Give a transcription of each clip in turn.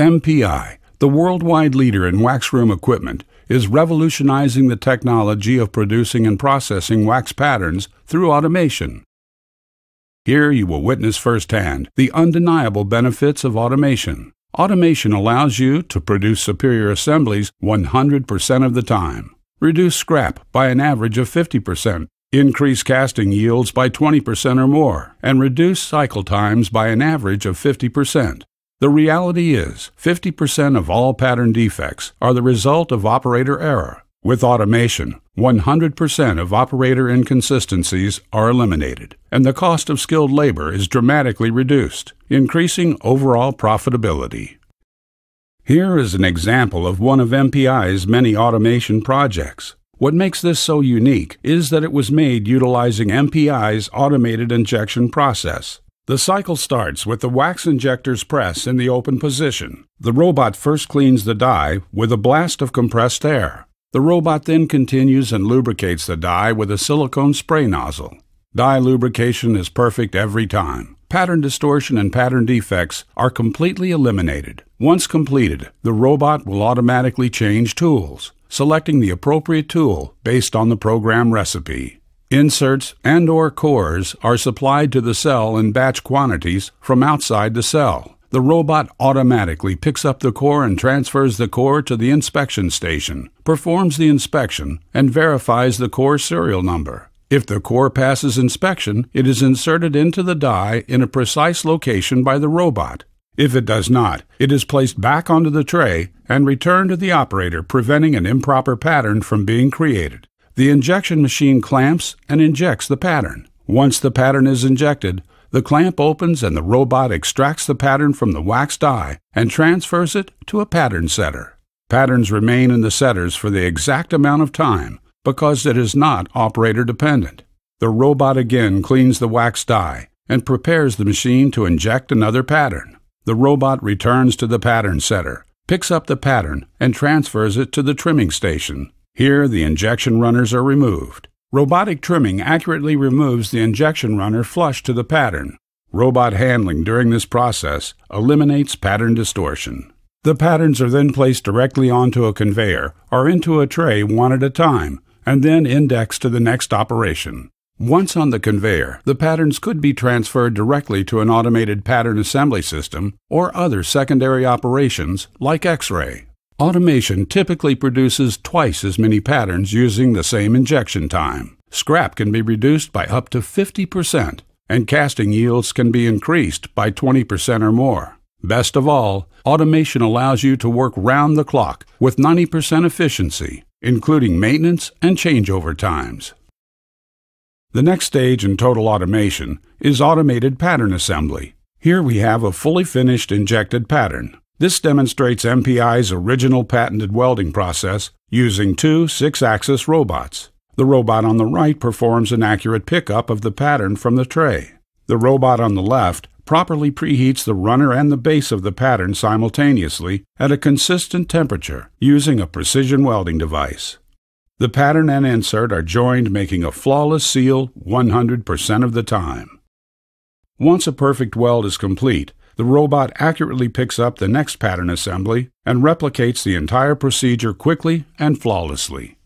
MPI, the worldwide leader in wax room equipment, is revolutionizing the technology of producing and processing wax patterns through automation. Here you will witness firsthand the undeniable benefits of automation. Automation allows you to produce superior assemblies 100% of the time, reduce scrap by an average of 50%, increase casting yields by 20% or more, and reduce cycle times by an average of 50%. The reality is, 50% of all pattern defects are the result of operator error. With automation, 100% of operator inconsistencies are eliminated, and the cost of skilled labor is dramatically reduced, increasing overall profitability. Here is an example of one of MPI's many automation projects. What makes this so unique is that it was made utilizing MPI's automated injection process. The cycle starts with the wax injector's press in the open position. The robot first cleans the die with a blast of compressed air. The robot then continues and lubricates the die with a silicone spray nozzle. Die lubrication is perfect every time. Pattern distortion and pattern defects are completely eliminated. Once completed, the robot will automatically change tools, selecting the appropriate tool based on the program recipe. Inserts and or cores are supplied to the cell in batch quantities from outside the cell. The robot automatically picks up the core and transfers the core to the inspection station, performs the inspection, and verifies the core serial number. If the core passes inspection, it is inserted into the die in a precise location by the robot. If it does not, it is placed back onto the tray and returned to the operator, preventing an improper pattern from being created. The injection machine clamps and injects the pattern. Once the pattern is injected, the clamp opens and the robot extracts the pattern from the wax die and transfers it to a pattern setter. Patterns remain in the setters for the exact amount of time because it is not operator dependent. The robot again cleans the wax die and prepares the machine to inject another pattern. The robot returns to the pattern setter, picks up the pattern, and transfers it to the trimming station. Here, the injection runners are removed. Robotic trimming accurately removes the injection runner flush to the pattern. Robot handling during this process eliminates pattern distortion. The patterns are then placed directly onto a conveyor or into a tray one at a time, and then indexed to the next operation. Once on the conveyor, the patterns could be transferred directly to an automated pattern assembly system or other secondary operations like X-ray. Automation typically produces twice as many patterns using the same injection time. Scrap can be reduced by up to 50%, and casting yields can be increased by 20% or more. Best of all, automation allows you to work round the clock with 90% efficiency, including maintenance and changeover times. The next stage in total automation is automated pattern assembly. Here we have a fully finished injected pattern. This demonstrates MPI's original patented welding process using two six axis robots. The robot on the right performs an accurate pickup of the pattern from the tray. The robot on the left properly preheats the runner and the base of the pattern simultaneously at a consistent temperature using a precision welding device. The pattern and insert are joined, making a flawless seal 100% of the time. Once a perfect weld is complete, the robot accurately picks up the next pattern assembly and replicates the entire procedure quickly and flawlessly.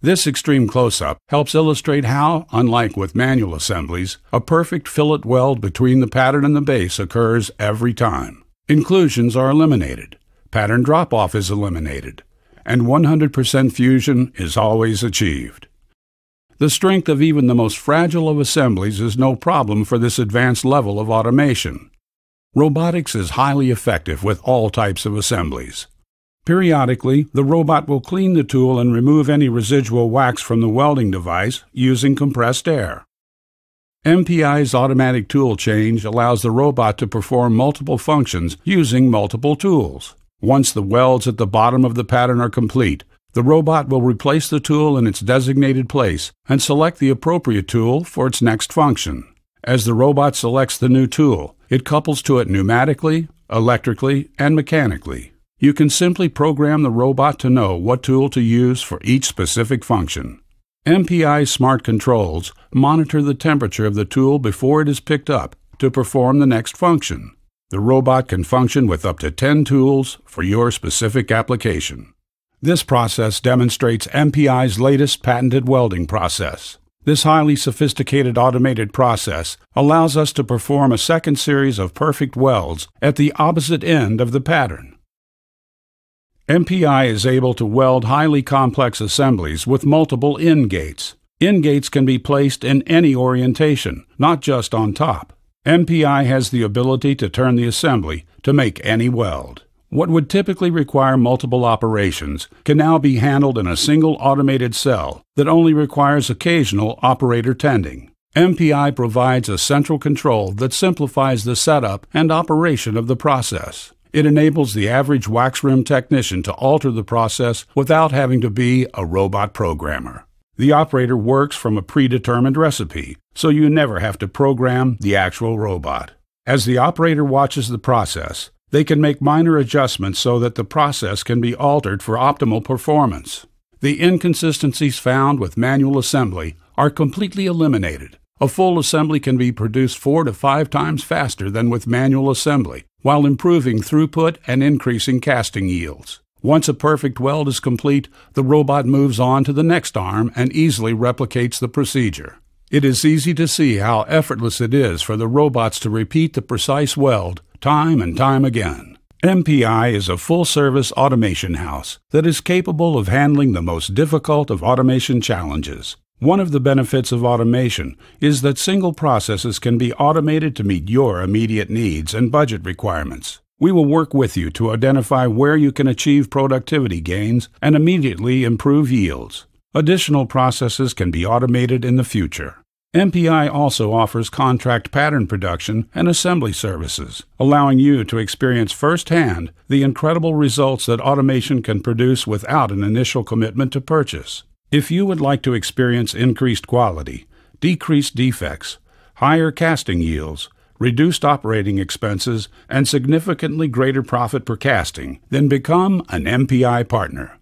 This extreme close-up helps illustrate how, unlike with manual assemblies, a perfect fillet weld between the pattern and the base occurs every time. Inclusions are eliminated, pattern drop-off is eliminated, and 100% fusion is always achieved. The strength of even the most fragile of assemblies is no problem for this advanced level of automation. Robotics is highly effective with all types of assemblies. Periodically, the robot will clean the tool and remove any residual wax from the welding device using compressed air. MPI's automatic tool change allows the robot to perform multiple functions using multiple tools. Once the welds at the bottom of the pattern are complete, the robot will replace the tool in its designated place and select the appropriate tool for its next function. As the robot selects the new tool, it couples to it pneumatically, electrically, and mechanically. You can simply program the robot to know what tool to use for each specific function. MPI smart controls monitor the temperature of the tool before it is picked up to perform the next function. The robot can function with up to 10 tools for your specific application. This process demonstrates MPI's latest patented welding process. This highly sophisticated automated process allows us to perform a second series of perfect welds at the opposite end of the pattern. MPI is able to weld highly complex assemblies with multiple end gates. End gates can be placed in any orientation, not just on top. MPI has the ability to turn the assembly to make any weld. What would typically require multiple operations can now be handled in a single automated cell that only requires occasional operator tending. MPI provides a central control that simplifies the setup and operation of the process. It enables the average wax room technician to alter the process without having to be a robot programmer. The operator works from a predetermined recipe, so you never have to program the actual robot. As the operator watches the process, they can make minor adjustments so that the process can be altered for optimal performance. The inconsistencies found with manual assembly are completely eliminated. A full assembly can be produced four to five times faster than with manual assembly, while improving throughput and increasing casting yields. Once a perfect weld is complete, the robot moves on to the next arm and easily replicates the procedure. It is easy to see how effortless it is for the robots to repeat the precise weld time and time again. MPI is a full service automation house that is capable of handling the most difficult of automation challenges. One of the benefits of automation is that single processes can be automated to meet your immediate needs and budget requirements. We will work with you to identify where you can achieve productivity gains and immediately improve yields. Additional processes can be automated in the future. MPI also offers contract pattern production and assembly services, allowing you to experience firsthand the incredible results that automation can produce without an initial commitment to purchase. If you would like to experience increased quality, decreased defects, higher casting yields, reduced operating expenses, and significantly greater profit per casting, then become an MPI partner.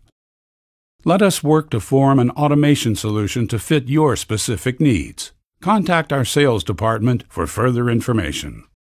Let us work to form an automation solution to fit your specific needs. Contact our sales department for further information.